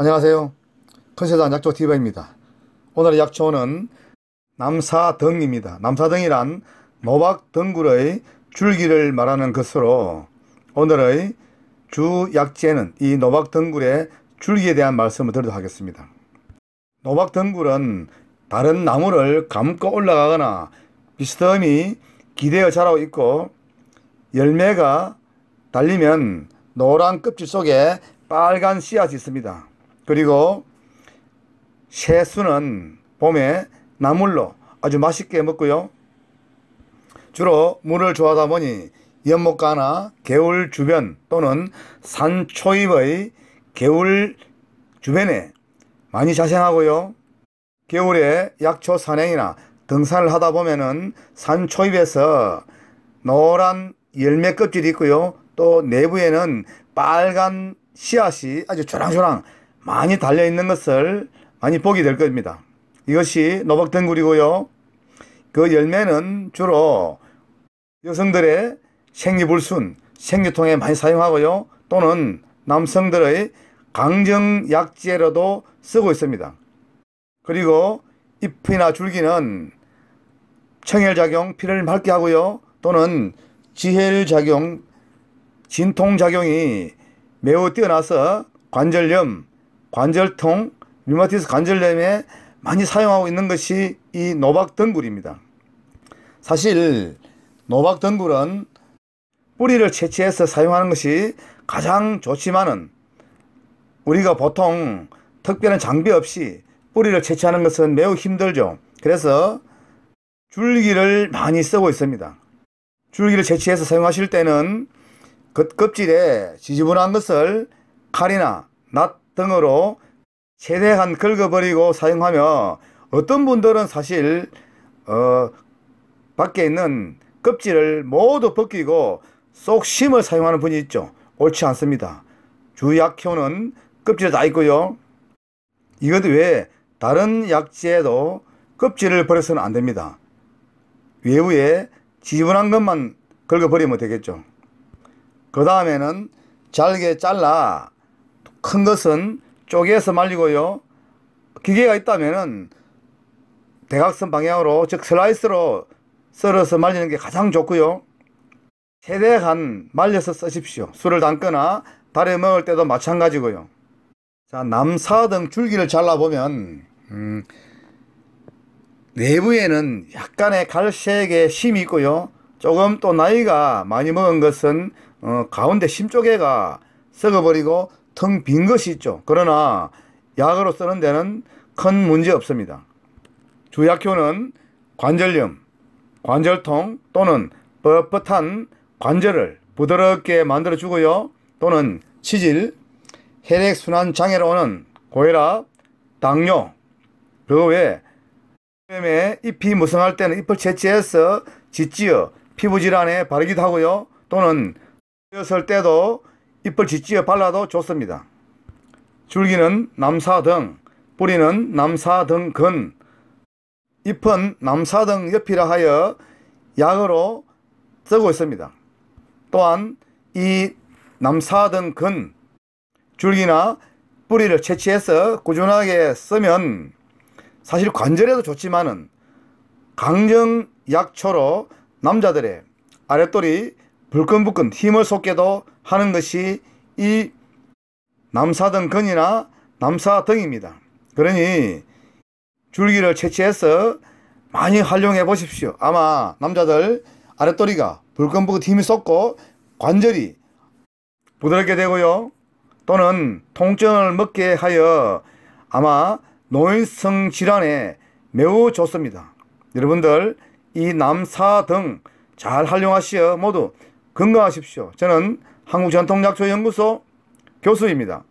안녕하세요. 큰세상 약초 TV입니다. 오늘의 약초는 남사등입니다. 남사등이란 노박등굴의 줄기를 말하는 것으로 오늘의 주 약재는 이 노박등굴의 줄기에 대한 말씀을 드리도록 하겠습니다. 노박등굴은 다른 나무를 감고 올라가거나 비스듬히 기대어 자라고 있고 열매가 달리면 노란 껍질 속에 빨간 씨앗이 있습니다. 그리고 새수는 봄에 나물로 아주 맛있게 먹고요. 주로 물을 좋아하다 보니 연못가나 개울 주변 또는 산 초입의 개울 주변에 많이 자생하고요. 겨울에 약초 산행이나 등산을 하다 보면은 산 초입에서 노란 열매 껍질이 있고요. 또 내부에는 빨간 씨앗이 아주 조랑조랑 많이 달려있는 것을 많이 보게 될 겁니다. 이것이 노박덩굴이고요. 그 열매는 주로 여성들의 생리불순, 생리통에 많이 사용하고요. 또는 남성들의 강정약제로도 쓰고 있습니다. 그리고 잎이나 줄기는 청혈작용, 피를 맑게 하고요. 또는 지혈작용, 진통작용이 매우 뛰어나서 관절염, 관절통, 류마티스 관절염에 많이 사용하고 있는 것이 이 노박 덩굴입니다. 사실 노박 덩굴은 뿌리를 채취해서 사용하는 것이 가장 좋지만은 우리가 보통 특별한 장비 없이 뿌리를 채취하는 것은 매우 힘들죠. 그래서 줄기를 많이 쓰고 있습니다. 줄기를 채취해서 사용하실 때는 그 껍질에 지지분한 것을 칼이나 낫 등으로 최대한 긁어버리고 사용하며 어떤 분들은 사실 어, 밖에 있는 껍질을 모두 벗기고 쏙심을 사용하는 분이 있죠. 옳지 않습니다. 주약효는 껍질 다 있고요. 이것 외에 다른 약재도 껍질을 버려서는 안 됩니다. 외부에 지분한 것만 긁어버리면 되겠죠. 그 다음에는 잘게 잘라 큰 것은 쪼개서 말리고요. 기계가 있다면은 대각선 방향으로 즉 슬라이스로 썰어서 말리는 게 가장 좋고요. 최대한 말려서 쓰십시오. 술을 담거나 달에 먹을 때도 마찬가지고요. 자, 남사 등 줄기를 잘라보면 음, 내부에는 약간의 갈색의 심이 있고요. 조금 또 나이가 많이 먹은 것은 어, 가운데 심 쪽에가 썩어버리고 텅 빈 것이 있죠. 그러나 약으로 쓰는 데는 큰 문제 없습니다. 주약효는 관절염, 관절통 또는 뻣뻣한 관절을 부드럽게 만들어 주고요. 또는 치질, 혈액순환 장애로 오는 고혈압, 당뇨, 그 외에 잎이 무성할 때는 잎을 채취해서 짓지어 피부질환에 바르기도 하고요. 또는 였을 때도 잎을 짓지어 발라도 좋습니다. 줄기는 남사등, 뿌리는 남사등근, 잎은 남사등 옆이라 하여 약으로 쓰고 있습니다. 또한 이 남사등근, 줄기나 뿌리를 채취해서 꾸준하게 쓰면 사실 관절에도 좋지만은 강정 약초로 남자들의 아랫돌이 불끈불끈 힘을 쏟게도 하는 것이 이 남사등 근이나 남사등입니다. 그러니 줄기를 채취해서 많이 활용해 보십시오. 아마 남자들 아랫도리가 불끈불끈 힘이 쏟고 관절이 부드럽게 되고요. 또는 통증을 먹게 하여 아마 노인성 질환에 매우 좋습니다. 여러분들 이 남사등 잘 활용하시어 모두 건강하십시오. 저는 한국전통약초연구소 교수입니다.